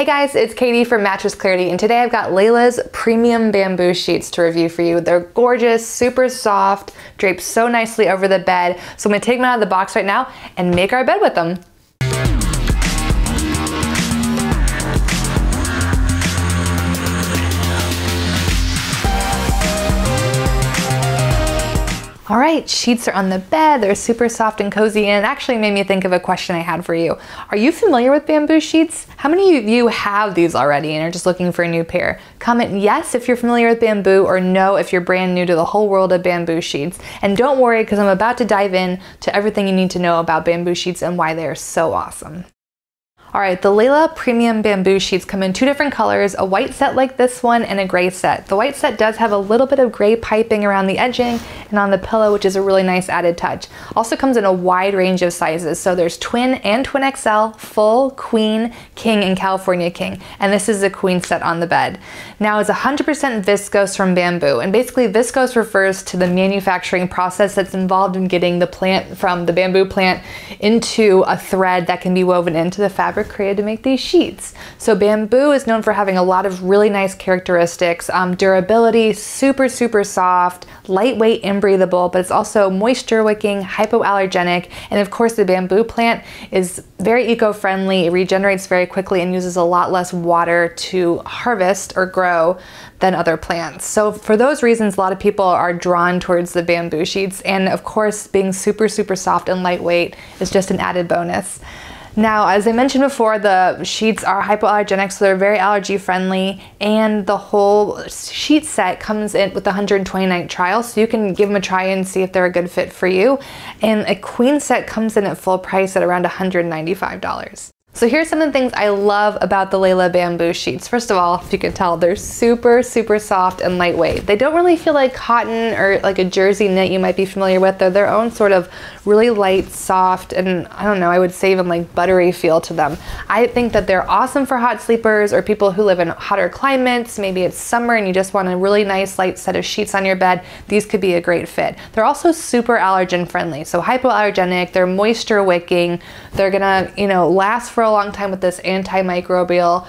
Hey guys, it's Katie from Mattress Clarity, and today I've got Layla's premium bamboo sheets to review for you. They're gorgeous, super soft, draped so nicely over the bed. So I'm gonna take them out of the box right now and make our bed with them. All right, sheets are on the bed. They're super soft and cozy and it actually made me think of a question I had for you. Are you familiar with bamboo sheets? How many of you have these already and are just looking for a new pair? Comment yes if you're familiar with bamboo or no if you're brand new to the whole world of bamboo sheets. And don't worry because I'm about to dive in to everything you need to know about bamboo sheets and why they are so awesome. All right, the Layla Premium Bamboo Sheets come in two different colors, a white set like this one and a gray set. The white set does have a little bit of gray piping around the edging and on the pillow, which is a really nice added touch. Also comes in a wide range of sizes. So there's twin and twin XL, full, queen, king, and California king. And this is the queen set on the bed. Now it's 100% viscose from bamboo. And basically viscose refers to the manufacturing process that's involved in getting the plant from the bamboo plant into a thread that can be woven into the fabric fabric created to make these sheets. So bamboo is known for having a lot of really nice characteristics. Um, durability, super, super soft, lightweight and breathable, but it's also moisture wicking, hypoallergenic, and of course the bamboo plant is very eco-friendly, it regenerates very quickly and uses a lot less water to harvest or grow than other plants. So for those reasons, a lot of people are drawn towards the bamboo sheets. And of course, being super, super soft and lightweight is just an added bonus. Now, as I mentioned before, the sheets are hypoallergenic, so they're very allergy friendly, and the whole sheet set comes in with a 120 night trial, so you can give them a try and see if they're a good fit for you. And a queen set comes in at full price at around $195. So here's some of the things I love about the Layla bamboo sheets. First of all, if you can tell, they're super, super soft and lightweight. They don't really feel like cotton or like a jersey knit you might be familiar with. They're their own sort of really light, soft, and I don't know, I would say even like buttery feel to them. I think that they're awesome for hot sleepers or people who live in hotter climates. Maybe it's summer and you just want a really nice light set of sheets on your bed. These could be a great fit. They're also super allergen friendly. So hypoallergenic, they're moisture wicking. They're gonna, you know, last for for a long time with this antimicrobial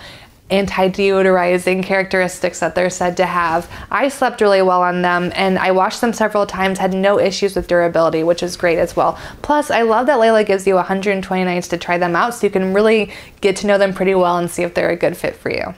anti-deodorizing characteristics that they're said to have. I slept really well on them and I washed them several times, had no issues with durability, which is great as well. Plus, I love that Layla gives you 120 nights to try them out so you can really get to know them pretty well and see if they're a good fit for you.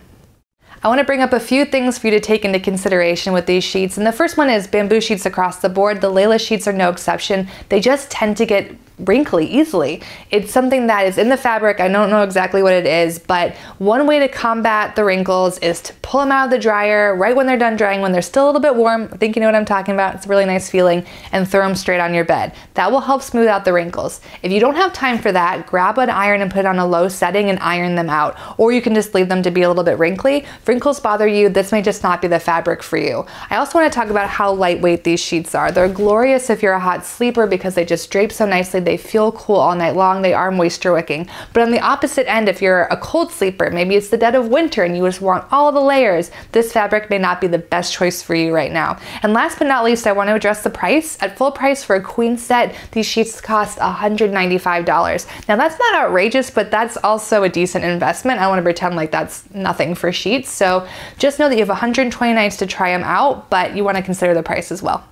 I want to bring up a few things for you to take into consideration with these sheets. And the first one is bamboo sheets across the board. The Layla sheets are no exception. They just tend to get wrinkly easily. It's something that is in the fabric. I don't know exactly what it is, but one way to combat the wrinkles is to pull them out of the dryer right when they're done drying, when they're still a little bit warm. I think you know what I'm talking about. It's a really nice feeling and throw them straight on your bed. That will help smooth out the wrinkles. If you don't have time for that, grab an iron and put it on a low setting and iron them out. Or you can just leave them to be a little bit wrinkly. If wrinkles bother you, this may just not be the fabric for you. I also want to talk about how lightweight these sheets are. They're glorious if you're a hot sleeper because they just drape so nicely. They feel cool all night long. They are moisture wicking. But on the opposite end, if you're a cold sleeper, maybe it's the dead of winter and you just want all the layers, this fabric may not be the best choice for you right now. And last but not least, I want to address the price. At full price for a queen set, these sheets cost $195. Now that's not outrageous, but that's also a decent investment. I want to pretend like that's nothing for sheets. So just know that you have 120 nights to try them out, but you want to consider the price as well.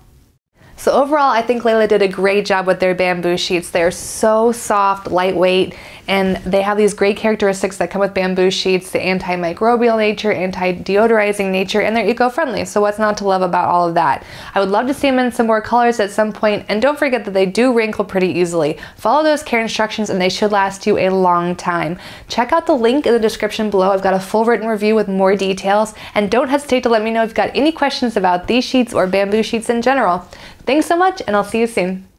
So overall, I think Layla did a great job with their bamboo sheets. They're so soft, lightweight, and they have these great characteristics that come with bamboo sheets, the antimicrobial nature, anti-deodorizing nature, and they're eco-friendly. So what's not to love about all of that? I would love to see them in some more colors at some point, and don't forget that they do wrinkle pretty easily. Follow those care instructions and they should last you a long time. Check out the link in the description below. I've got a full written review with more details, and don't hesitate to let me know if you've got any questions about these sheets or bamboo sheets in general. Thanks so much, and I'll see you soon.